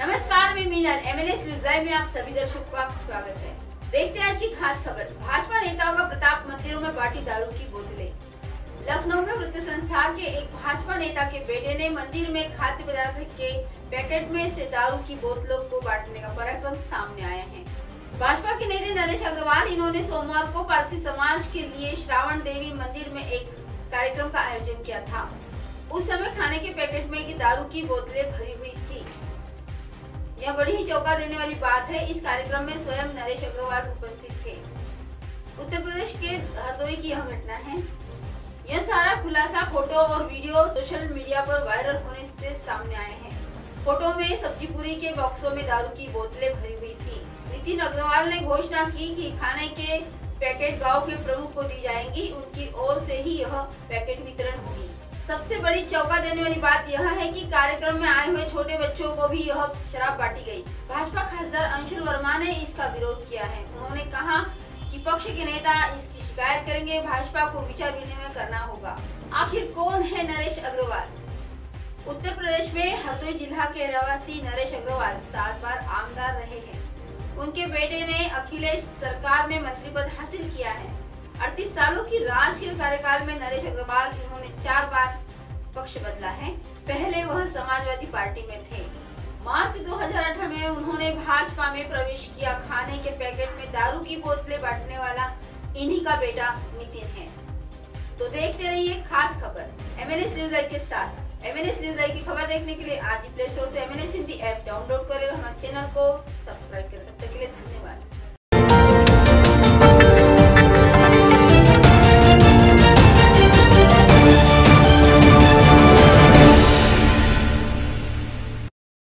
नमस्कार, मैं Meenal MNS news live में आप सभी दर्शकों का स्वागत है। देखते हैं आज की खास खबर। भाजपा नेताओं का प्रताप मंदिरों में बांटी दारू की बोतलें। लखनऊ में वृत्त संस्था के एक भाजपा नेता के बेटे ने मंदिर में खाद्य पदार्थ के पैकेट में से दारू की बोतलों को बांटने का पराक्रम सामने आया है। भाजपा के नेता नरेश अग्रवाल, इन्होंने सोमवार को पारसी समाज के लिए श्रावण देवी मंदिर में एक कार्यक्रम का आयोजन किया था। उस समय खाने के पैकेट में दारू की बोतलें भरी हुई थी। यह बड़ी ही चौंका देने वाली बात है। इस कार्यक्रम में स्वयं नरेश अग्रवाल उपस्थित थे। उत्तर प्रदेश के हरदोई की यह घटना है। यह सारा खुलासा, फ़ोटो और वीडियो सोशल मीडिया पर वायरल होने से सामने आए हैं। फ़ोटो में सब्ज़ी पूरी के बॉक्सों में दारू की बोतलें भरी हुई थी। नितिन अग्रवाल ने घोषणा की कि खाने के पैकेट गाँव के प्रमुख को दी जाएँगी। उनकी ओर से ही यह पैकेट सबसे बड़ी चौका देने वाली बात यह है कि कार्यक्रम में आए हुए छोटे बच्चों को भी यह शराब बांटी गई। भाजपा खासदार अंशुल वर्मा ने इसका विरोध किया है। उन्होंने कहा कि पक्ष के नेता इसकी शिकायत करेंगे, भाजपा को विचार विनिमय करना होगा। आखिर कौन है नरेश अग्रवाल? उत्तर प्रदेश में हरदोई जिला के रहवासी नरेश अग्रवाल सात बार आमदार रहे हैं। उनके बेटे ने अखिलेश सरकार में मंत्री पद हासिल किया है। अड़तीस सालों की राजकीय कार्यकाल में नरेश अग्रवाल इन्होंने चार बार पक्ष बदला है। पहले वह समाजवादी पार्टी में थे। मार्च 2018 में उन्होंने भाजपा में प्रवेश किया। खाने के पैकेट में दारू की बोतलें बांटने वाला इन्हीं का बेटा नितिन है। तो देखते रहिए खास खबर। एमएनएस न्यूज़ के साथ। एमएनएस न्यूज़ की खबर देखने के लिए आज प्ले स्टोर से एमएनएस हिंदी ऐप डाउनलोड करें और हमारे चैनल को सब्सक्राइब करें। तब तक के लिए धन्यवाद।